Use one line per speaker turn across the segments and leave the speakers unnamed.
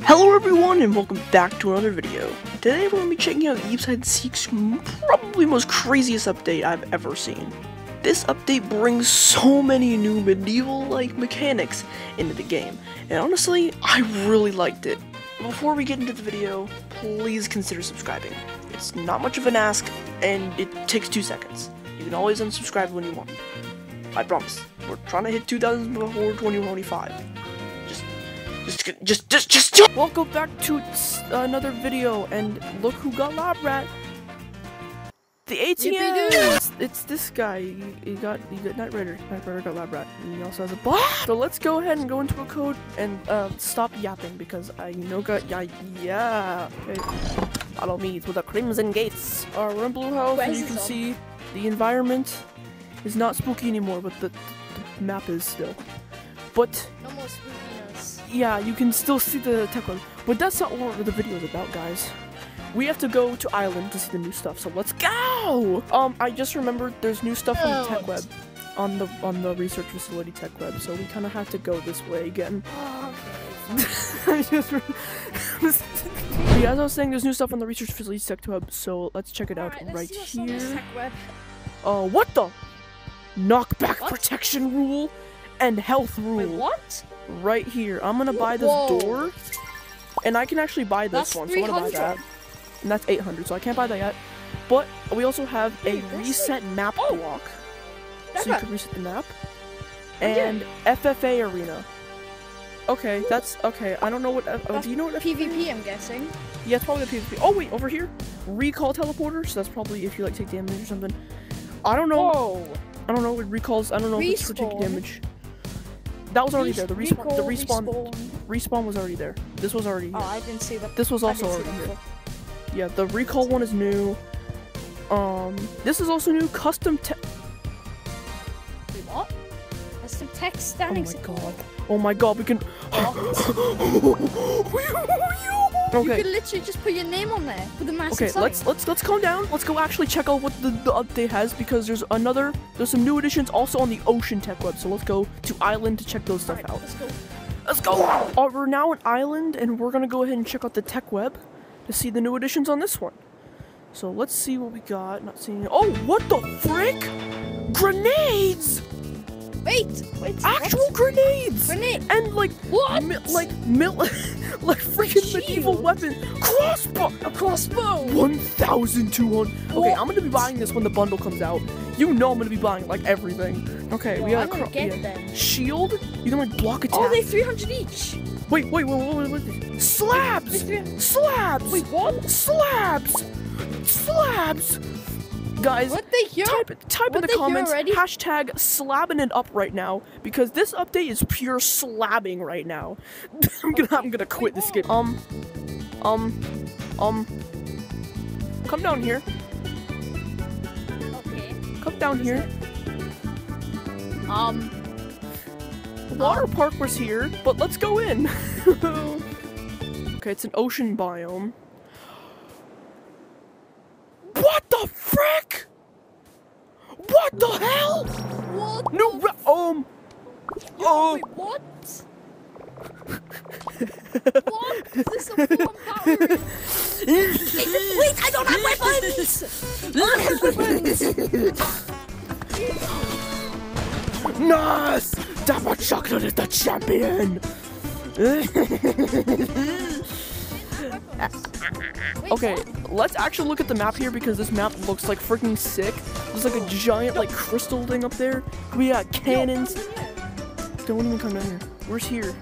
Hello everyone and welcome back to another video. Today we're going to be checking out Yeeps Hide Seek's probably most craziest update I've ever seen. This update brings so many new medieval-like mechanics into the game, and honestly, I really liked it. Before we get into the video, please consider subscribing. It's not much of an ask, and it takes two seconds. You can always unsubscribe when you want. I promise. We're trying to hit 2,000 before 2025. Just, just, just, just, just. Welcome back to another video, and look who got Lab Rat. The ATM.
Yippee-doo.
It's, it's this guy. He, he got, he got Nightrider. Knight Rider got Lab Rat, and he also has a bot. So let's go ahead and go into a code and uh, stop yapping because I know got yeah yeah. Okay. Follow me to the Crimson Gates. Uh, we're in Blue House,
Where
and
is
you can
on?
see the environment is not spooky anymore, but the, the map is still. But
No more spookiness.
Yeah, you can still see the tech one. But that's not what the video is about, guys. We have to go to Island to see the new stuff, so let's go! Um, I just remembered there's new stuff on the tech web. On the on the research facility tech web, so we kinda have to go this way again. I just yeah, as I was saying, there's new stuff on the research facility tech web, so let's check it out right
see what's on this
here.
web.
Uh, what the? Knockback
What?
protection rule and health rule
Wait, what?
right here. I'm gonna buy this
Whoa.
door, and I can actually buy this
That's
one. So I'm gonna buy
300.
that, and that's 800. So I can't buy that yet. But we also have a
Wait,
reset map
oh.
block,
That's
so you
right.
can reset the map,
Oh, yeah.
and FFA arena. Okay, that's okay. I don't know what. Uh, do you know what?
PvP, I'm guessing.
yeah, it's probably the PvP. Oh wait, over here, recall teleporter. So that's probably if you like take damage or something. I don't know.
Whoa.
I don't know. It recalls. I don't know if it's for taking damage. That was already there. The respawn. The respawn.
Respawn.
Respawn was already there. This was already here.
Oh, I didn't see that.
This was also already here.
before.
Yeah, the recall one is new. Um, this is also new. Custom te-
Wait, what? Some text
Oh my god. Oh my god, we can.
You
okay.
You could literally just put your name on there with a massive
Okay,
sign.
let's let's let's calm down. Let's go actually check out what the, the update has because there's another there's some new additions also on the Ocean Tech web. So let's go to Island to check those stuff out.
let's go.
Let's go. Uh, we're now at Island and we're gonna go ahead and check out the Tech web to see the new additions on this one. So let's see what we got. Not seeing. Oh, what the frick? Grenades!
Wait, wait.
Actual
what?
grenades!
Grenade.
And like
What?
mi- like mil like freaking medieval
Shield.
weapon crossbow
A crossbow.
1200 okay
What?
i'm gonna be buying this when the bundle comes out you know i'm gonna be buying like everything okay we
Well,
got
I'm
a
get
yeah.
them.
shield you can like block attack
Oh, they 300 each.
wait wait wait wait wait, wait, wait. Slabs
300
slabs
Wait, what?
slabs slabs guys
What they hear?
type type in the comments hashtag slabbing it up right now because this update is pure slabbing right now. I'm gonna I'm gonna quit this game. Um, um, um. Come down here.
Okay.
Come down here.
Um.
Water park was here, but let's go in. okay, it's an ocean biome. What the? What the hell?
What?
No, um. Oh.
Wait, what? what? Is this a full? Wait, wait, I don't have weapons! I have weapons!
Nice! Dapper Chocolate is the champion! Okay, let's actually look at the map here because this map looks like freaking sick. There's like a giant like crystal thing up there. We got cannons. Don't even come down here. Where's here?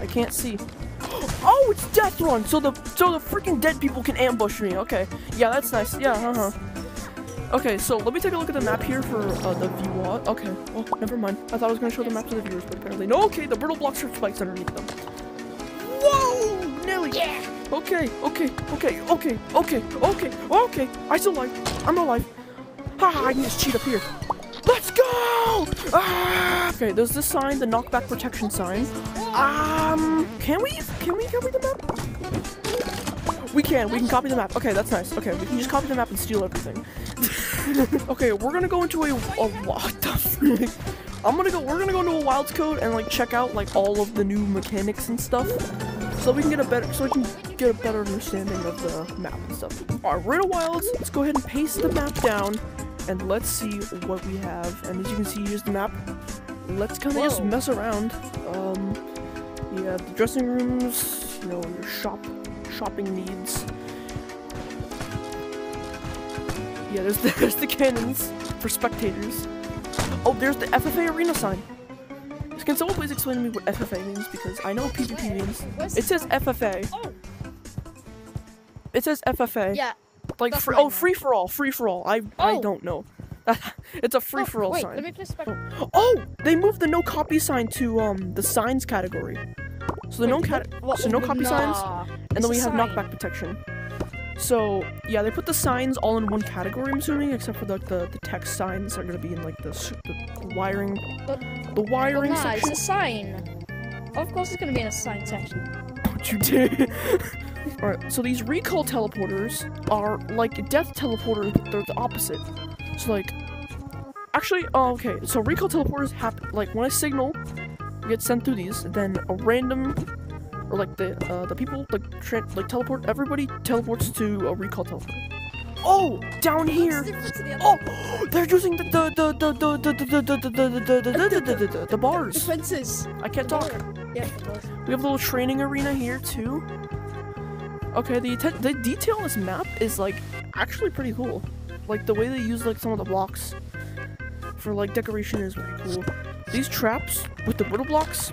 I can't see. Oh, it's Death Run. So the so the freaking dead people can ambush me. Okay, yeah, that's nice. Yeah, uh huh. Okay, so let me take a look at the map here for uh, the view. Okay, well, never mind. I thought I was gonna show the map to the viewers, but apparently no. Okay, the brittle blocks are spikes underneath them. Whoa, Nelly.
Yeah.
Okay, okay, okay, okay, okay, okay, okay. I still alive. I'm alive. Ha! I can just cheat up here. Let's go! Ah! Okay, there's this sign, the knockback protection sign. Um, can we can we copy the map? We can. We can copy the map. Okay, that's nice. Okay, we can just copy the map and steal everything. okay, we're gonna go into a, a what the? I'm gonna go. We're gonna go into a wilds code and like check out like all of the new mechanics and stuff. so we can get a better so we can get a better understanding of the map and stuff. Alright, we're in a wilds. Let's go ahead and paste the map down and let's see what we have. And as you can see, here's the map. Let's kind of just mess around. Um, you have the dressing rooms, you know, your shop, shopping needs. Yeah, there's the, there's the cannons for spectators. Oh, there's the FFA arena sign. Can someone please explain to me what FFA means? Because I know PvP means. It says FFA.
Oh,
It says FFA.
yeah.
like free, oh, free for all, free for all. I I
Oh.
don't know. it's a free for all
Wait,
sign.
let me play spec.
Oh, they moved the no copy sign to um the signs category. So the no cat, so no copy signs, and
It's
then we have
sign.
knockback protection. So yeah, they put the signs all in one category. I'm assuming, except for the the, the text signs are gonna be in like the the wiring,
But-
the wiring
nah,
section.
it's a sign. Of course, it's gonna be in a sign section.
What you did. Alright, so these recall teleporters are like death teleporters, but they're the opposite. So like, actually, oh, okay. So recall teleporters happen like when I signal, you get sent through these, then a random, or like the uh, the people like tra- like teleport. Everybody teleports to a recall teleporter. Oh, down here. Oh, they're using the the the the the the the the the the the the the the the
The
bars.
fences.
I can't talk.
Yeah.
We have a little training arena here too. Okay, the the detail in this map is like actually pretty cool. Like the way they use like some of the blocks for like decoration is very cool. These traps with the widow blocks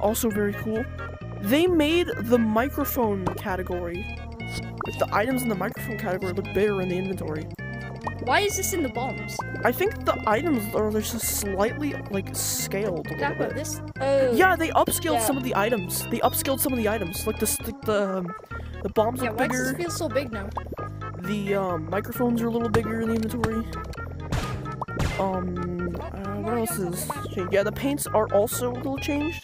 also very cool. They made the microphone category. Like the items in the microphone category look bigger in the inventory.
Why is this in the bombs?
I think the items are just slightly like scaled
this. Oh.
Yeah, they upscaled
Yeah.
some of the items. They upscaled some of the items. Like the like the um, the bombs
Yeah.
are
Why does
bigger.
this feel so big now?
The um, microphones are a little bigger in the inventory. Um, uh, what else is changed? Yeah, the paints are also a little changed.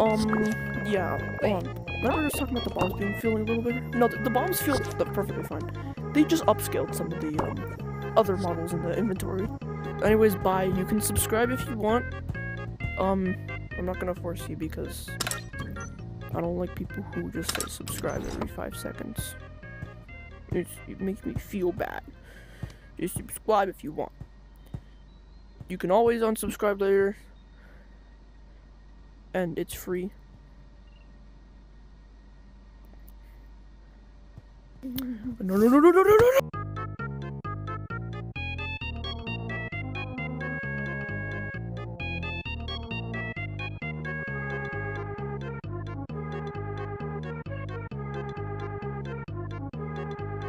Um, yeah. Um, remember I was talking about the bombs being feeling a little bigger? No, the, the bombs feel perfectly fine. They just upscaled some of the um, other models in the inventory. Anyways, bye. You can subscribe if you want. Um, I'm not gonna force you because I don't like people who just say subscribe every five seconds. It's, it makes me feel bad. Just subscribe if you want. You can always unsubscribe later. And it's free. No, no, no, no, no, no, no, no!